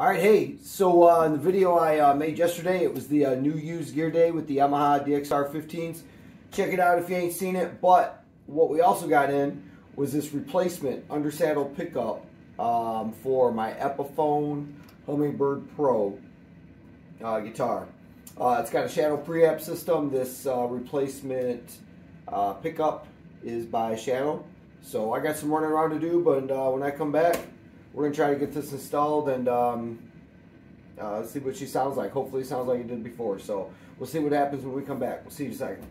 All right, hey, so uh, in the video I uh, made yesterday, it was the uh, new used gear day with the Yamaha DXR 15s. Check it out if you ain't seen it, but what we also got in was this replacement under saddle pickup um, for my Epiphone Hummingbird Pro uh, guitar. Uh, it's got a Shadow preamp system. This uh, replacement pickup is by Shadow. So I got some running around to do, but when I come back, we're gonna try to get this installed and um, uh, see what she sounds like. Hopefully, it sounds like it did before. So we'll see what happens when we come back. We'll see you in a second.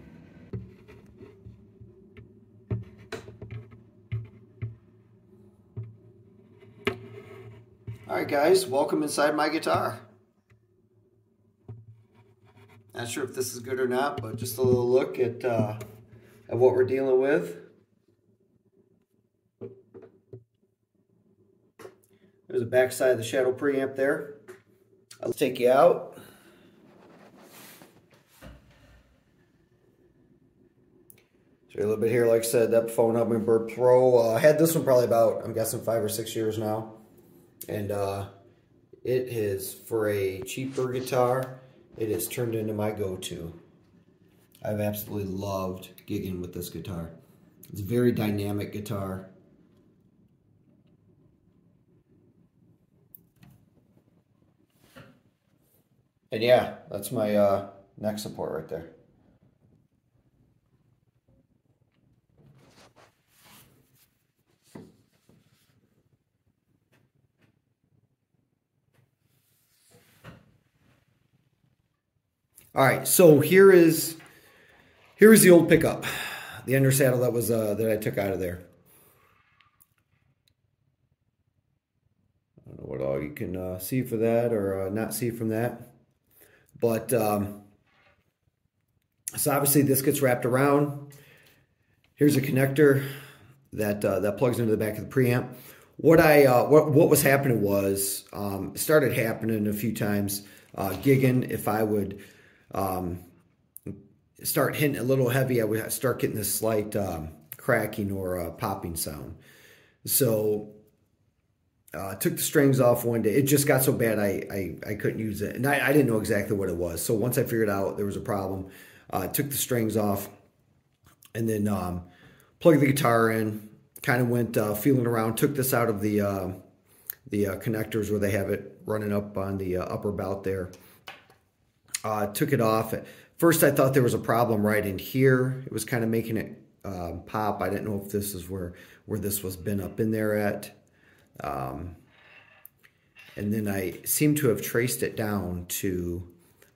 All right, guys, welcome inside my guitar. Not sure if this is good or not, but just a little look at uh, at what we're dealing with. There's the back side of the Shadow preamp there. I'll take you out. You a little bit here, like I said, that phone Hummingbird Pro. Uh, I had this one probably about, I'm guessing, five or six years now. And uh, it is, for a cheaper guitar, it has turned into my go-to. I've absolutely loved gigging with this guitar. It's a very dynamic guitar. And yeah, that's my uh, neck support right there. All right, so here is here is the old pickup, the under saddle that was uh, that I took out of there. I don't know what all you can uh, see for that or uh, not see from that. But um, so obviously this gets wrapped around. Here's a connector that uh, that plugs into the back of the preamp. What I uh, what what was happening was um, started happening a few times. Uh, gigging if I would um, start hitting a little heavy, I would start getting this slight um, cracking or popping sound. So uh, took the strings off one day. It just got so bad I I, I couldn't use it, and I, I, didn't know exactly what it was. So once I figured out there was a problem, uh, took the strings off, and then um, plugged the guitar in. Kind of went uh, feeling around. Took this out of the uh, the uh, connectors where they have it running up on the uh, upper bout there. took it off. first, I thought there was a problem right in here. It was kind of making it um, pop. I didn't know if this is where where this was been up in there at. Um, and then I seem to have traced it down to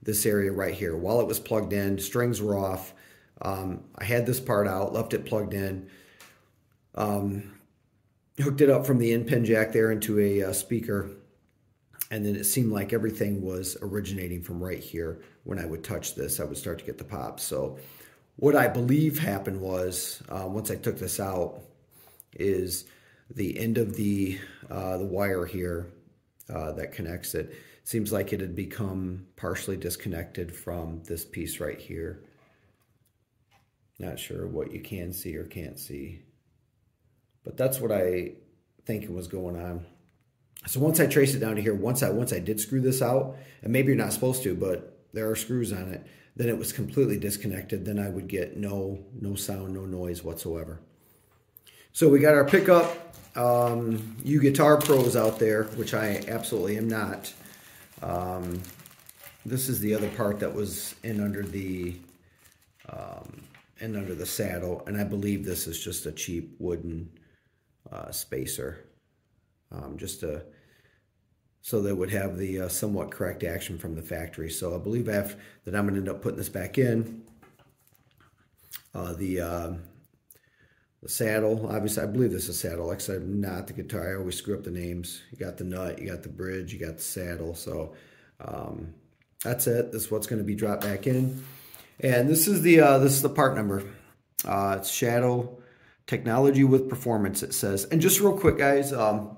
this area right here. While it was plugged in, strings were off. Um, I had this part out, left it plugged in, um, hooked it up from the end pin jack there into a uh, speaker, and then it seemed like everything was originating from right here. When I would touch this, I would start to get the pop. So what I believe happened was, uh, once I took this out, is the end of the uh, the wire here uh, that connects it seems like it had become partially disconnected from this piece right here. Not sure what you can see or can't see, but that's what I think was going on. So once I trace it down to here, once I once I did screw this out, and maybe you're not supposed to, but there are screws on it, then it was completely disconnected. Then I would get no no sound, no noise whatsoever. So we got our pickup, um, you guitar pros out there, which I absolutely am not. Um, this is the other part that was in under the um, in under the saddle, and I believe this is just a cheap wooden uh, spacer, um, just to so that would have the uh, somewhat correct action from the factory. So I believe that I'm going to end up putting this back in. Uh, the uh, the saddle, obviously, I believe this is saddle. Like I said, not the guitar. I always screw up the names. You got the nut, you got the bridge, you got the saddle. So um, that's it. This is what's going to be dropped back in. And this is the uh, this is the part number. Uh, it's Shadow Technology with Performance. It says. And just real quick, guys. Um,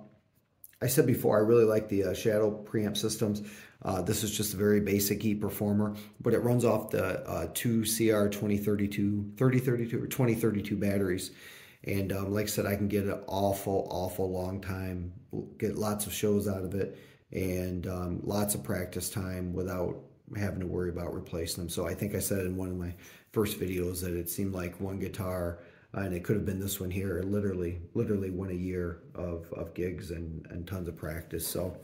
I said before, I really like the uh, Shadow preamp systems. Uh, this is just a very basic E performer, but it runs off the uh, two CR 2032, 3032 or 2032 batteries. And um, like I said, I can get an awful, awful long time, get lots of shows out of it. and um, lots of practice time without having to worry about replacing them. So I think I said in one of my first videos that it seemed like one guitar, and it could have been this one here, literally, literally one a year of, of gigs and, and tons of practice. So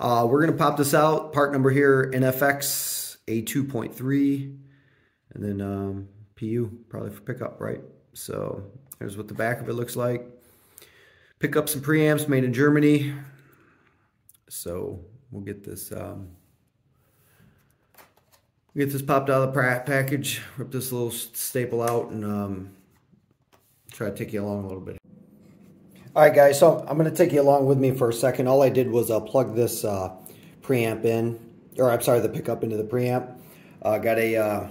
uh, we're going to pop this out. Part number here, NFX A2.3, and then um, PU, probably for pickup, right? So here's what the back of it looks like. Pick up some preamps made in Germany. So we'll get this um, get this popped out of the package, rip this little staple out, and um, try to take you along a little bit. All right, guys, so I'm going to take you along with me for a second. All I did was uh, plug this uh, preamp in, or I'm sorry, the pickup into the preamp. Uh, got a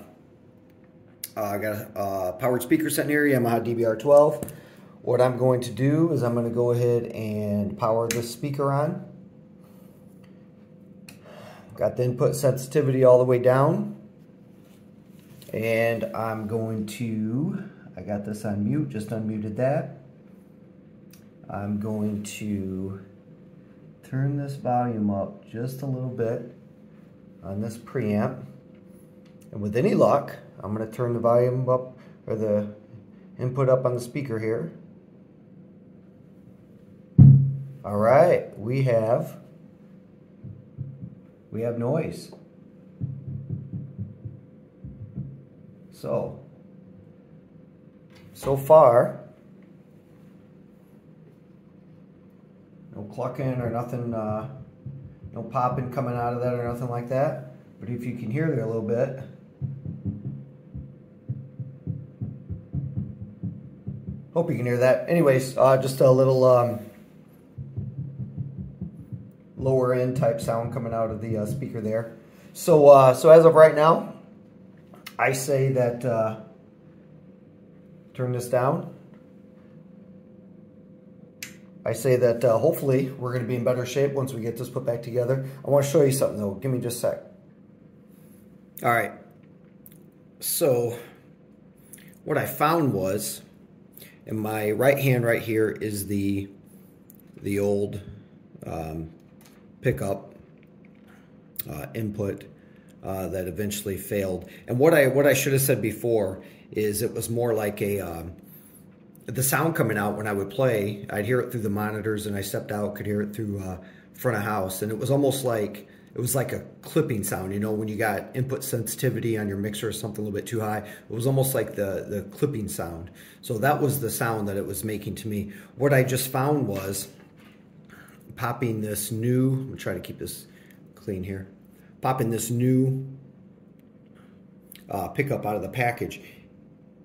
uh, uh, got a uh, powered speaker set here, Yamaha DBR12. What I'm going to do is I'm going to go ahead and power this speaker on. Got the input sensitivity all the way down. And I'm going to, I got this on mute, just unmuted that. I'm going to turn this volume up just a little bit on this preamp. And with any luck, I'm going to turn the volume up, or the input up on the speaker here. All right, we have we have noise. So, so far, no clucking or nothing, uh, no popping coming out of that or nothing like that. But if you can hear there a little bit, hope you can hear that. Anyways, uh, just a little um, lower end type sound coming out of the uh, speaker there. So, uh, so as of right now, I say that uh, turn this down. I say that uh, hopefully we're going to be in better shape once we get this put back together. I want to show you something though. Give me just a sec. All right. So what I found was in my right hand right here is the the old um, pickup uh, input uh, that eventually failed. And what I what I should have said before is it was more like a um, the sound coming out when I would play. I'd hear it through the monitors, and I stepped out, could hear it through uh, front of house, and it was almost like it was like a clipping sound. You know, when you got input sensitivity on your mixer or something a little bit too high, it was almost like the the clipping sound. So that was the sound that it was making to me. What I just found was popping this new, I'm gonna try to keep this clean here, popping this new uh, pickup out of the package.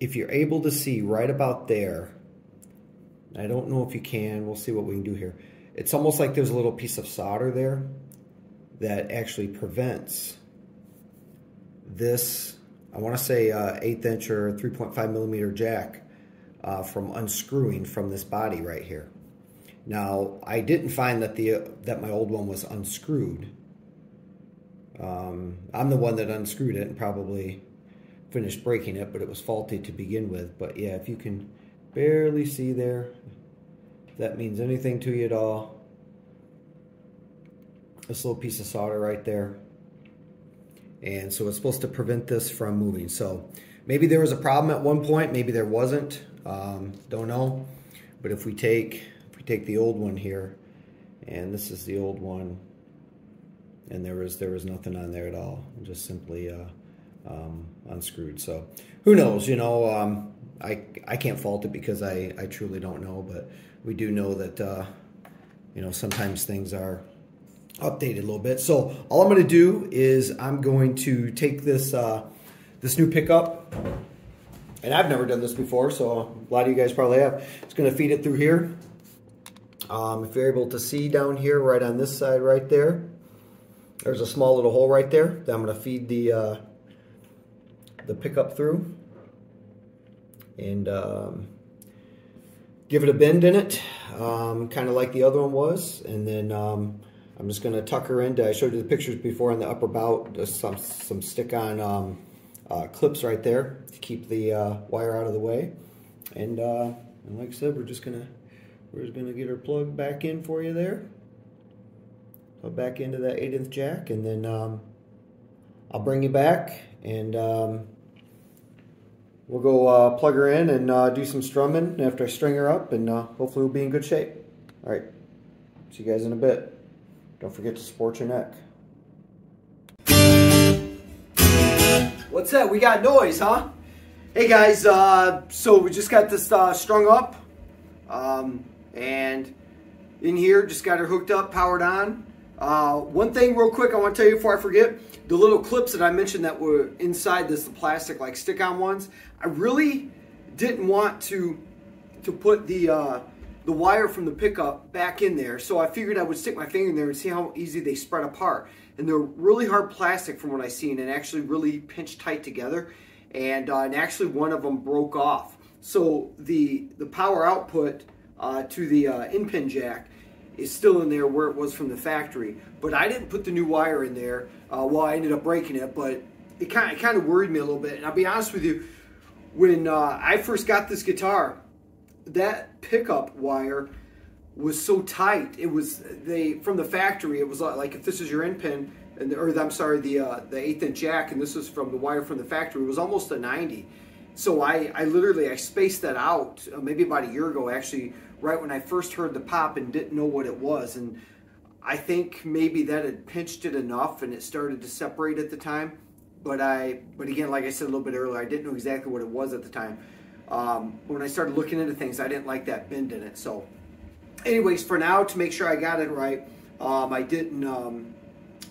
If you're able to see right about there, I don't know if you can, we'll see what we can do here. It's almost like there's a little piece of solder there that actually prevents this, I want to say uh, eighth inch or 3.5 millimeter jack uh, from unscrewing from this body right here. Now, I didn't find that the that my old one was unscrewed. Um, I'm the one that unscrewed it and probably finished breaking it, but it was faulty to begin with. But yeah, if you can barely see there, that means anything to you at all, this little piece of solder right there. And so it's supposed to prevent this from moving. So maybe there was a problem at one point, maybe there wasn't, um, don't know. But if we take if we take the old one here, and this is the old one, and there was there was nothing on there at all, just simply uh, um, unscrewed. So who knows? You know, um, I I can't fault it because I I truly don't know, but we do know that uh, you know sometimes things are updated a little bit. So all I'm going to do is I'm going to take this uh, this new pickup, and I've never done this before, so a lot of you guys probably have. It's going to feed it through here. Um, if you're able to see down here, right on this side right there, there's a small little hole right there that I'm going to feed the, uh, the pickup through. And um, give it a bend in it, um, kind of like the other one was. And then um, I'm just going to tuck her into, I showed you the pictures before in the upper bout, some, some stick-on um, uh, clips right there to keep the uh, wire out of the way. And, uh, and like I said, we're just going to we're just to get her plugged back in for you there. plug back into that 8 inch jack, and then um, I'll bring you back and um, we'll go uh, plug her in and uh, do some strumming after I string her up, and uh, hopefully we'll be in good shape. All right, see you guys in a bit. Don't forget to support your neck. What's that? We got noise, huh? Hey guys, uh, so we just got this uh, strung up, um, and in here, just got her hooked up, powered on. Uh, one thing real quick I want to tell you before I forget, the little clips that I mentioned that were inside this, the plastic like stick-on ones, I really didn't want to to put the uh, the wire from the pickup back in there. So I figured I would stick my finger in there and see how easy they spread apart. And they're really hard plastic from what I've seen and actually really pinched tight together and, uh, and actually one of them broke off. So the, the power output uh, to the uh, end-pin jack is still in there where it was from the factory. But I didn't put the new wire in there. Uh, I ended up breaking it, but it kind of, it kind of worried me a little bit. And I'll be honest with you, when uh, I first got this guitar, that pickup wire was so tight. It was they from the factory. It was like if this is your end pin, and or I'm sorry, the uh, the eighth inch jack, and this is from the wire from the factory. It was almost a 90. So I, I literally I spaced that out uh, maybe about a year ago, actually, right when I first heard the pop and didn't know what it was, and I think maybe that had pinched it enough and it started to separate at the time. But I, but again, like I said a little bit earlier, I didn't know exactly what it was at the time. Um, when I started looking into things, I didn't like that bend in it. So, anyways, for now, to make sure I got it right, um, I didn't. Um,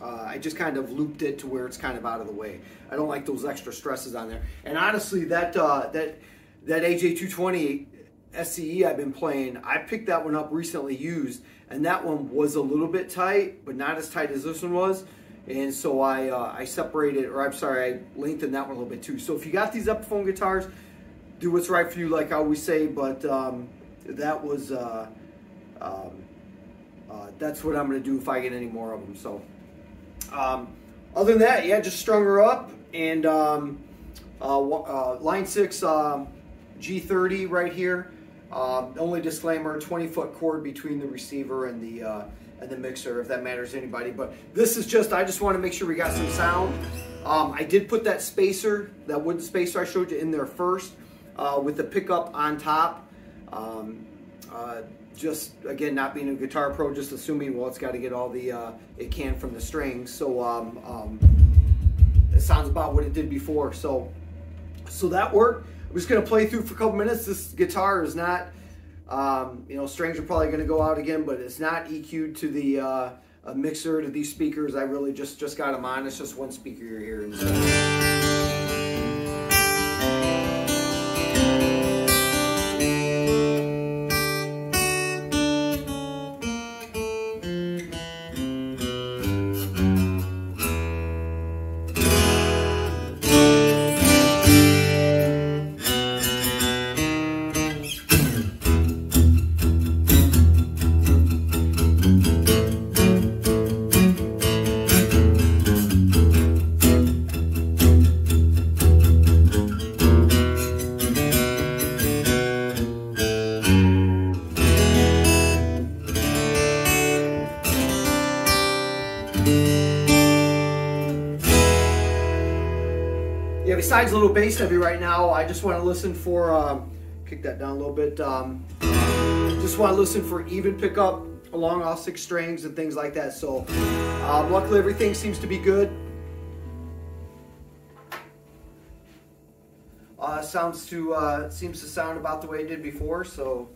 uh, I just kind of looped it to where it's kind of out of the way. I don't like those extra stresses on there. And honestly, that uh, that that AJ220 SCE I've been playing, I picked that one up recently used, and that one was a little bit tight, but not as tight as this one was. And so I uh, I separated, or I'm sorry, I lengthened that one a little bit too. So if you got these Epiphone guitars, do what's right for you, like I always say. But um, that was uh, um, uh, that's what I'm to do if I get any more of them. So um, other than that, yeah, just strung her up and um, uh, uh, line six um, G30 right here. Um, only disclaimer: 20 foot cord between the receiver and the uh, and the mixer, if that matters to anybody. But this is just I just want to make sure we got some sound. I did put that spacer, that wooden spacer I showed you in there first uh, with the pickup on top. Um, uh, just again, not being a guitar pro, just assuming well, it's got to get all the uh, it can from the strings. So um, um, it sounds about what it did before. So so that worked. I'm just gonna play through for a couple minutes. This guitar is not, um, you know, strings are probably gonna go out again, but it's not EQ'd to the uh, mixer to these speakers. I really just just got them on. It's just one speaker you're hearing. Besides a little bass heavy right now, I just want to listen for, um, kick that down a little bit, um, just want to listen for even pickup along all six strings and things like that. So um, luckily everything seems to be good. Uh, sounds to, uh, seems to sound about the way it did before, so.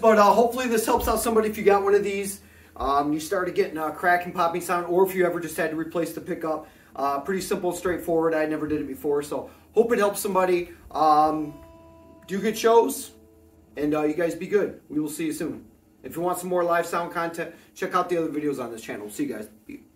But uh, hopefully this helps out somebody if you got one of these. Um, you started getting a cracking popping sound, or if you ever just had to replace the pickup. Uh, pretty simple, straightforward. I never did it before, so hope it helps somebody. Um, do good shows, and uh, you guys be good. We will see you soon. If you want some more live sound content, check out the other videos on this channel. See you guys.